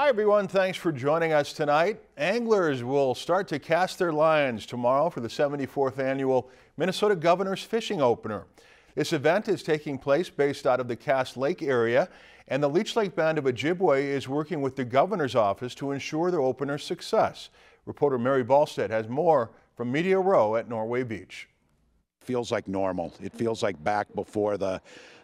Hi, everyone. Thanks for joining us tonight. Anglers will start to cast their lines tomorrow for the 74th annual Minnesota Governor's Fishing Opener. This event is taking place based out of the Cass Lake area, and the Leech Lake Band of Ojibwe is working with the governor's office to ensure the opener's success. Reporter Mary Balstead has more from Media Row at Norway Beach. Feels like normal. It feels like back before the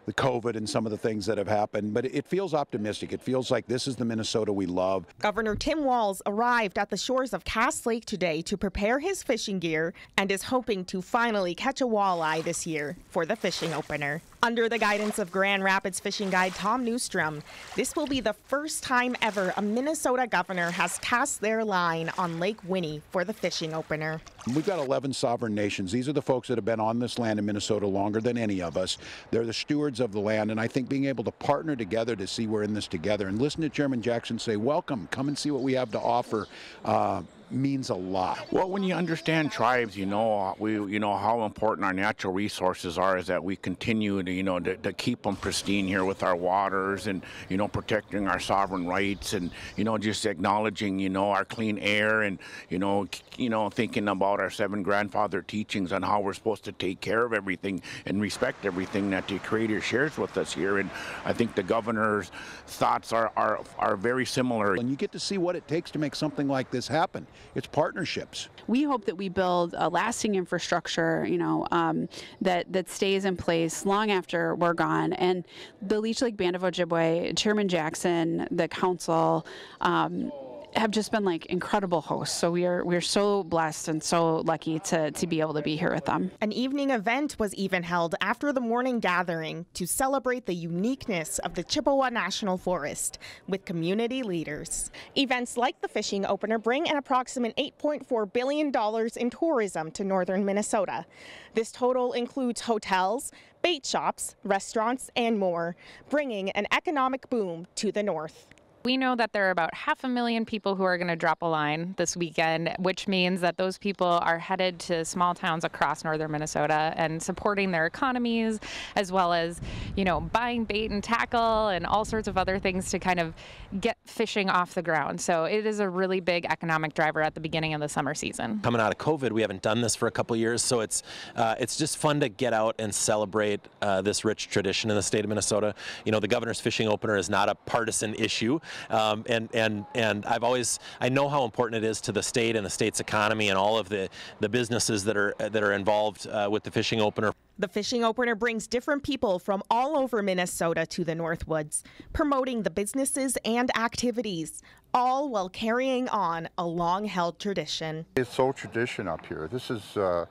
the COVID and some of the things that have happened, but it feels optimistic. It feels like this is the Minnesota we love. Governor Tim Walz arrived at the shores of Cass Lake today to prepare his fishing gear and is hoping to finally catch a walleye this year for the fishing opener. Under the guidance of Grand Rapids fishing guide Tom Neustrom, this will be the first time ever a Minnesota governor has cast their line on Lake Winnie for the fishing opener. We've got 11 sovereign nations. These are the folks that have been on this land in Minnesota longer than any of us. They're the stewards of the land, and I think being able to partner together to see we're in this together and listen to Chairman Jackson say, welcome, come and see what we have to offer. Uh, means a lot. Well, when you understand tribes, you know uh, we you know how important our natural resources are. Is that we continue to you know to, to, keep them pristine here with our waters and you know protecting our sovereign rights and you know just acknowledging you know our clean air and you know you know thinking about our seven grandfather teachings on how we're supposed to take care of everything and respect everything that the Creator shares with us here. And I think the governor's thoughts are are, are very similar. And you get to see what it takes to make something like this happen it's partnerships. We hope that we build a lasting infrastructure, you know, um, that that stays in place long after we're gone. And the Leech Lake Band of Ojibwe, Chairman Jackson, the council. Um, have just been like incredible hosts. So we are we're so blessed and so lucky to to be able to be here with them. An evening event was even held after the morning gathering to celebrate the uniqueness of the Chippewa National Forest with community leaders. Events like the fishing opener bring an approximate 8.4 billion dollars in tourism to northern Minnesota. This total includes hotels, bait shops, restaurants, and more, bringing an economic boom to the north. We know that there are about half a million people who are going to drop a line this weekend, which means that those people are headed to small towns across northern Minnesota and supporting their economies, as well as, you know, buying bait and tackle and all sorts of other things to kind of get fishing off the ground. So it is a really big economic driver at the beginning of the summer season. Coming out of COVID, we haven't done this for a couple years, so it's uh, it's just fun to get out and celebrate uh, this rich tradition in the state of Minnesota. You know, the governor's fishing opener is not a partisan issue. Um, and and and I've always I know how important it is to the state and the state's economy and all of the the businesses that are that are involved uh, with the fishing opener. The fishing opener brings different people from all over Minnesota to the Northwoods, promoting the businesses and activities, all while carrying on a long-held tradition. It's so tradition up here. This is. Uh,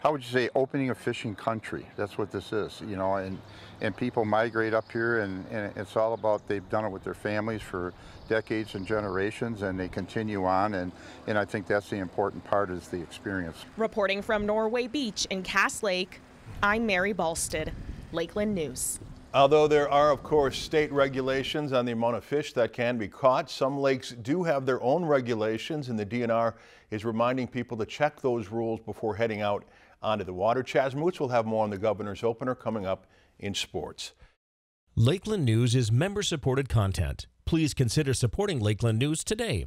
how would you say, opening a fishing country. That's what this is, you know, and, and people migrate up here and, and it's all about, they've done it with their families for decades and generations and they continue on and, and I think that's the important part is the experience. Reporting from Norway Beach in Cass Lake, I'm Mary Balstead, Lakeland News. Although there are, of course, state regulations on the amount of fish that can be caught, some lakes do have their own regulations, and the DNR is reminding people to check those rules before heading out onto the water. Chaz Moots will have more on the governor's opener coming up in sports. Lakeland News is member supported content. Please consider supporting Lakeland News today.